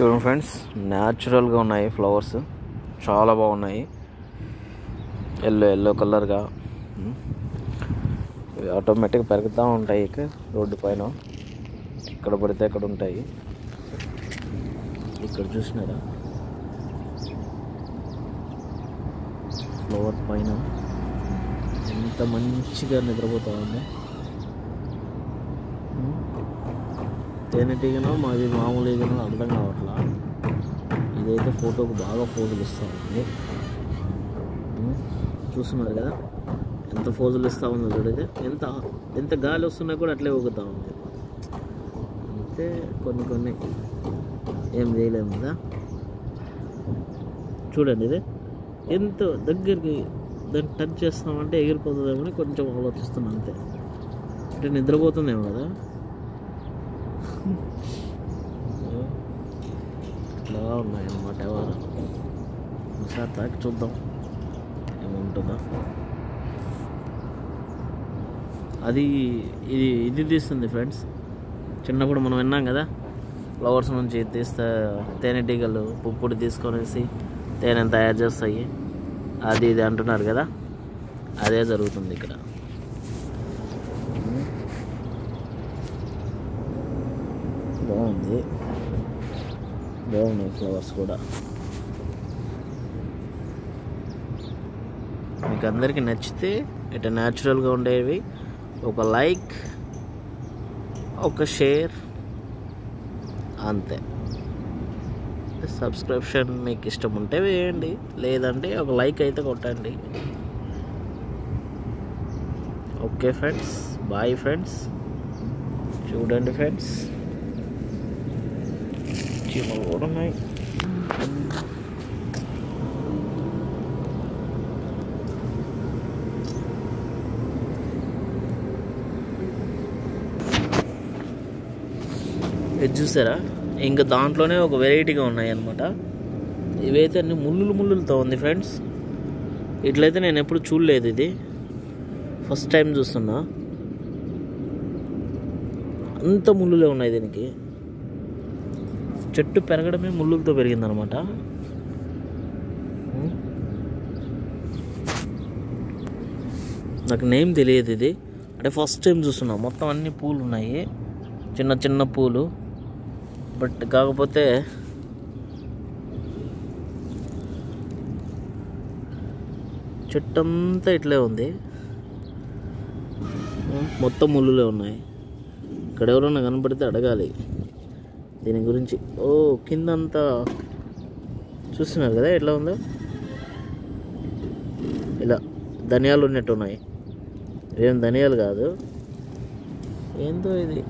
చూడండి ఫ్రెండ్స్ న్యాచురల్గా ఉన్నాయి ఫ్లవర్స్ చాలా బాగున్నాయి. ఎల్లో ఎల్లో కలర్గా ఇవి ఆటోమేటిక్గా పెరుగుతూ ఉంటాయి ఇక రోడ్డు పైన. ఎక్కడ పడితే అక్కడ ఉంటాయి. ఇక్కడ చూసినారా? ఫ్లవర్ పైన. ఎంత మంచిగా నిద్రపోతా ఉంది. Hmm. తేనెటీగనో మాది మామూలు ఈగనో అర్థం కావట్లేదు. అయితే ఫోటోకు బాగా ఫోజులు ఇస్తూ ఉంది చూస్తున్నారు కదా? ఎంత ఫోజులు ఇస్తూ ఉందో చూడైతే ఎంత ఎంత గాలి వస్తున్నా కూడా అట్లే ఊగుతూ ఉంది. అంతే కొన్ని కొన్ని. ఏం చేయలేము కదా? చూడండి ఇది. ఎంత దగ్గరికి దాన్ని టచ్ చేస్తామంటే ఎగిరిపోతుందేమో కొంచెం ఆలోచిస్తున్నాను అంతే. అంటే నిద్రపోతుందేమో కదా? ఇట్లా ఉన్నాయన్నమాట ఎవరు? ఒకసారి తాకి చూద్దాం. ఏముంటుందో. అది ఇది ఇది తీస్తుంది ఫ్రెండ్స్. చిన్నప్పుడు మనం విన్నాం కదా? ఫ్లవర్స్ నుంచి తీస్తే తేనెటీగలు పుప్పుడు తీసుకొనేసి తేనె తయారు చేస్తాయి. అది ఇది అంటున్నారు కదా? అదే జరుగుతుంది ఇక్కడ. బాగుంది. బాగున్నాయి ఫ్లవర్స్ కూడా. మీకు అందరికీ నచ్చితే ఇట్లా న్యాచురల్గా ఉండేవి. ఒక లైక్ ఒక షేర్ అంతే. సబ్స్క్రిప్షన్ మీకు ఇష్టం ఉంటే వేయండి. లేదంటే ఒక లైక్ అయితే కొట్టండి. Okay friends. Bye friends. చూడండి ఫ్రెండ్స్. చీమలు కూడా ఉన్నాయి ఇది చూసారా? ఇంకా దాంట్లోనే ఒక వెరైటీగా ఉన్నాయి అనమాట ఇవైతే అన్ని ముళ్ళులు ముళ్ళులతో ఉంది ఫ్రెండ్స్. ఇట్లయితే నేను ఎప్పుడు చూడలేదు ఇది. ఫస్ట్ టైం చూస్తున్నా. అంత ముళ్ళులే ఉన్నాయి దీనికి. చెట్టు పెరగడమే ముళ్ళులతో పెరిగిందనమాట. నాకు నేమ్ తెలియదు ఇది. అంటే ఫస్ట్ టైం చూస్తున్నా. మొత్తం అన్ని పూలు ఉన్నాయి. చిన్న చిన్న పూలు. బట్ కాకపోతే చెట్టు అంతా ఇట్లే ఉంది. మొత్తం ముళ్ళులే ఉన్నాయి. ఇక్కడ ఎవరన్నా కనపడితే అడగాలి. దీని గురించి. ఓ కిందంతా చూస్తున్నారు కదా ఎట్లా ఉందో? ఇలా ధనియాలు ఉన్నట్టు ఉన్నాయి ఏం ధనియాలు కాదు. ఏందో ఇది?